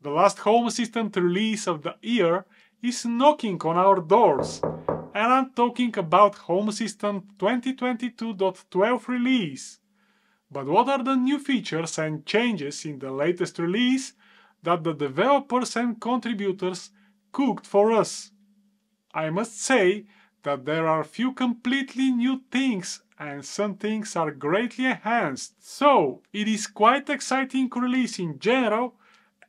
The last Home Assistant release of the year is knocking on our doors, and I'm talking about Home Assistant 2022.12 release. But what are the new features and changes in the latest release that the developers and contributors cooked for us? I must say that there are few completely new things and some things are greatly enhanced. So, it is quite exciting release in general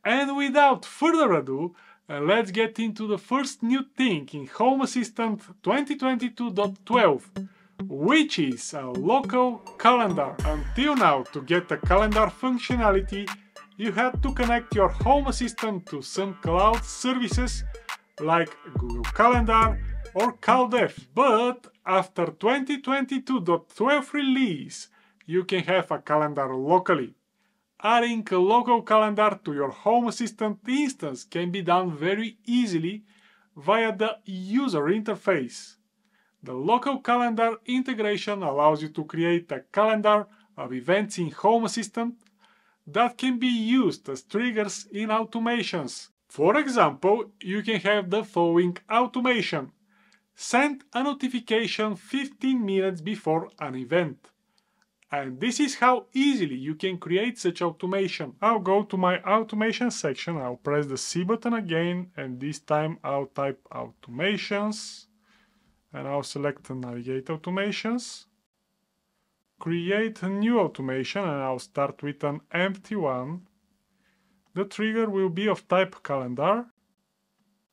and without further ado, uh, let's get into the first new thing in Home Assistant 2022.12 which is a local calendar. Until now, to get a calendar functionality, you had to connect your Home Assistant to some cloud services like Google Calendar or CalDAV. But after 2022.12 release, you can have a calendar locally. Adding a local calendar to your Home Assistant instance can be done very easily via the user interface. The local calendar integration allows you to create a calendar of events in Home Assistant that can be used as triggers in automations. For example, you can have the following automation. Send a notification 15 minutes before an event. And this is how easily you can create such automation. I'll go to my automation section, I'll press the C button again and this time I'll type automations and I'll select navigate automations. Create a new automation and I'll start with an empty one. The trigger will be of type calendar.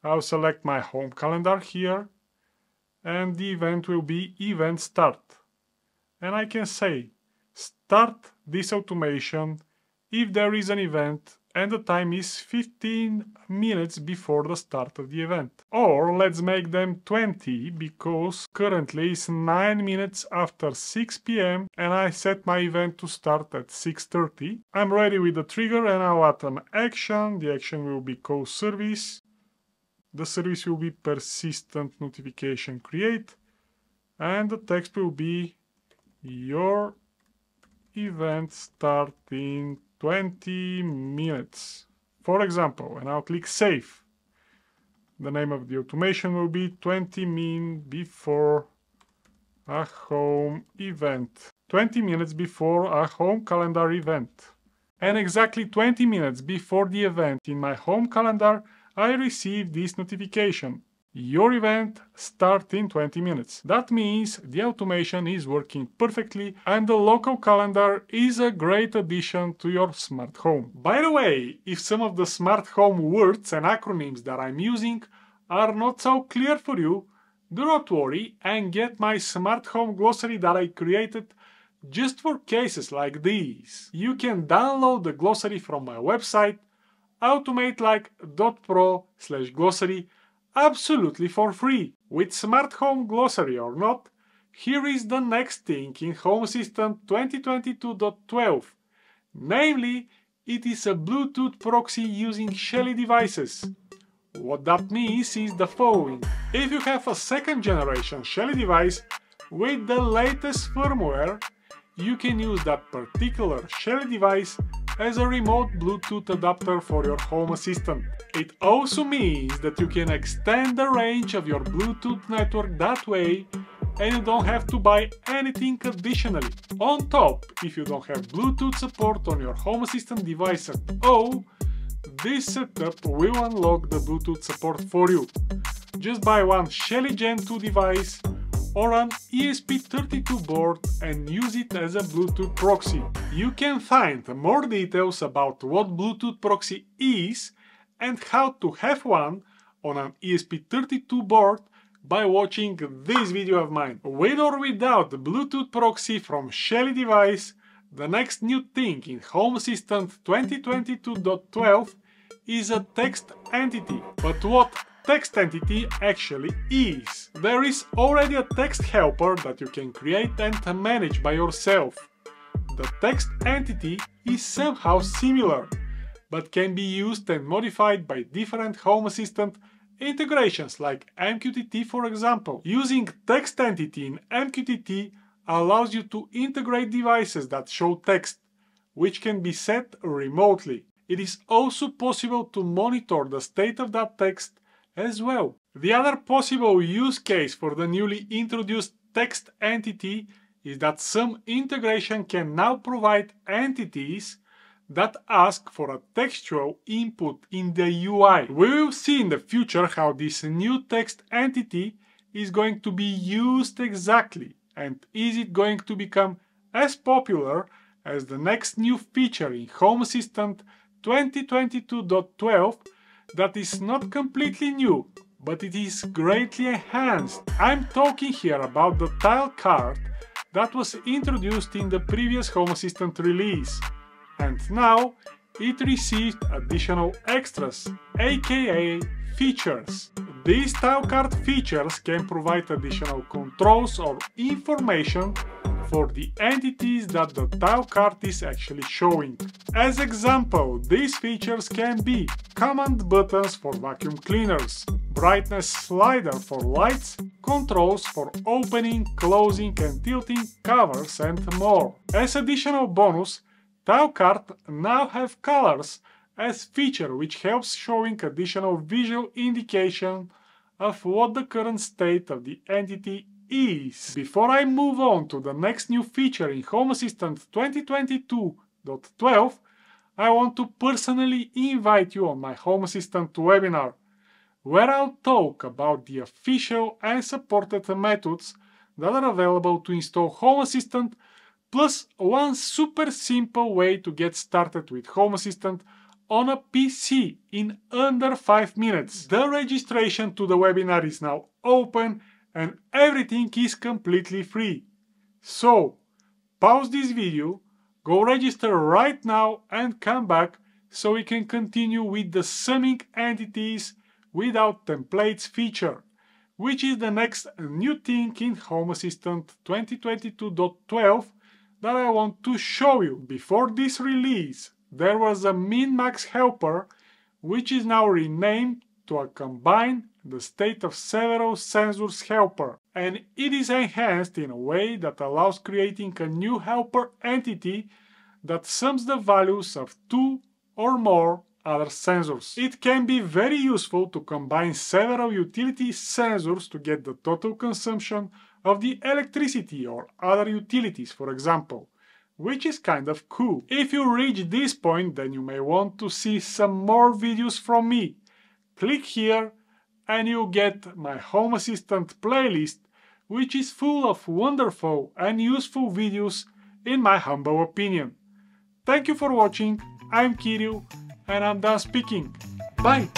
I'll select my home calendar here and the event will be event start. And I can say start this automation if there is an event and the time is 15 minutes before the start of the event. Or let's make them 20 because currently it's 9 minutes after 6 pm and I set my event to start at 6.30. I'm ready with the trigger and I'll add an action. The action will be call service. The service will be persistent notification create and the text will be your event start in 20 minutes. For example, and I'll click save. The name of the automation will be 20 min before a home event. 20 minutes before a home calendar event. And exactly 20 minutes before the event in my home calendar, I receive this notification. Your event starts in 20 minutes. That means the automation is working perfectly and the local calendar is a great addition to your smart home. By the way, if some of the smart home words and acronyms that I'm using are not so clear for you, do not worry and get my smart home glossary that I created just for cases like these. You can download the glossary from my website automatelike.pro slash glossary absolutely for free. With Smart Home Glossary or not, here is the next thing in Home Assistant 2022.12. Namely, it is a Bluetooth proxy using Shelly devices. What that means is the following. If you have a second generation Shelly device with the latest firmware, you can use that particular Shelly device as a remote Bluetooth adapter for your home assistant. It also means that you can extend the range of your Bluetooth network that way and you don't have to buy anything additionally. On top, if you don't have Bluetooth support on your home assistant device at all, this setup will unlock the Bluetooth support for you. Just buy one Shelly Gen 2 device or an ESP32 board and use it as a Bluetooth proxy. You can find more details about what Bluetooth proxy is and how to have one on an ESP32 board by watching this video of mine. With or without Bluetooth proxy from Shelly device, the next new thing in Home Assistant 2022.12 is a text entity. But what text entity actually is. There is already a text helper that you can create and manage by yourself. The text entity is somehow similar, but can be used and modified by different Home Assistant integrations like MQTT for example. Using text entity in MQTT allows you to integrate devices that show text, which can be set remotely. it is also possible to monitor the state of that text as well. The other possible use case for the newly introduced text entity is that some integration can now provide entities that ask for a textual input in the UI. We will see in the future how this new text entity is going to be used exactly and is it going to become as popular as the next new feature in Home Assistant 2022.12 that is not completely new, but it is greatly enhanced. I'm talking here about the tile card that was introduced in the previous Home Assistant release and now it received additional extras, aka features. These tile card features can provide additional controls or information for the entities that the tile card is actually showing. As example, these features can be command buttons for vacuum cleaners, brightness slider for lights, controls for opening, closing and tilting covers and more. As additional bonus, Tile card now have colors as feature which helps showing additional visual indication of what the current state of the entity is. Before I move on to the next new feature in Home Assistant 2022.12, I want to personally invite you on my Home Assistant webinar, where I'll talk about the official and supported methods that are available to install Home Assistant plus one super simple way to get started with Home Assistant on a PC in under 5 minutes. The registration to the webinar is now open and everything is completely free. So, pause this video, go register right now and come back so we can continue with the summing entities without templates feature, which is the next new thing in Home Assistant 2022.12 that I want to show you. Before this release, there was a min-max helper which is now renamed to a combine the state of several sensors helper and it is enhanced in a way that allows creating a new helper entity that sums the values of two or more other sensors. It can be very useful to combine several utility sensors to get the total consumption of the electricity or other utilities, for example, which is kind of cool. If you reach this point, then you may want to see some more videos from me. Click here and you get my Home Assistant playlist, which is full of wonderful and useful videos in my humble opinion. Thank you for watching, I'm Kiril, and I'm done speaking. Bye!